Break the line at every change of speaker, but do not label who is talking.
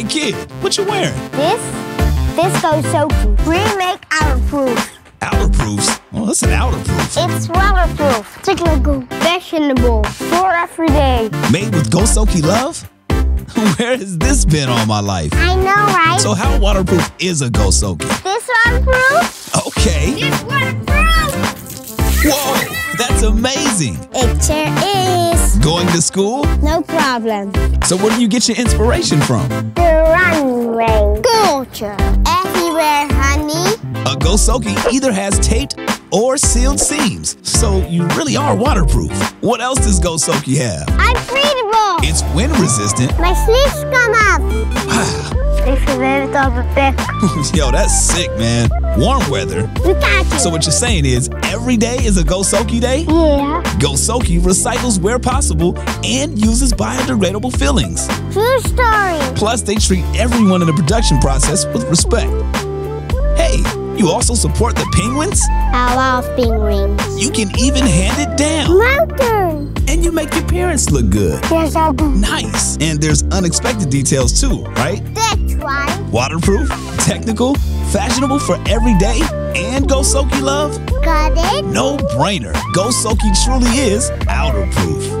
Hey kid, what you wearing?
This, this goes soaking. Remake outerproof.
Outerproofs? Well, that's an outerproof.
It's waterproof. It's like a fashionable for every day.
Made with Go Soaky Love? Where has this been all my life?
I know, right?
So how waterproof is a Go Soaky?
this waterproof?
Okay.
It's waterproof.
Whoa, that's amazing.
It sure is.
To school?
No problem.
So where do you get your inspiration from?
The runway. Culture. Everywhere, honey.
A Go Soaky either has taped or sealed seams, so you really are waterproof. What else does Go Soaky have?
I'm breathable.
It's wind resistant.
My sleeves come up.
Wow.
If you live up
Yo, that's sick, man. Warm weather.
we got you.
So what you're saying is every day is a Go Soaky day?
yeah.
Go Soaky recycles where possible and uses biodegradable fillings.
True story.
Plus, they treat everyone in the production process with respect. Hey, you also support the penguins?
I love penguins.
You can even hand it down.
Mountain.
And you make your parents look good.
There's a boot.
Nice. And there's unexpected details too, right?
That's right.
Waterproof, technical, fashionable for every day, and Go Soaky love?
Got it?
No brainer. Go Soaky truly is outerproof.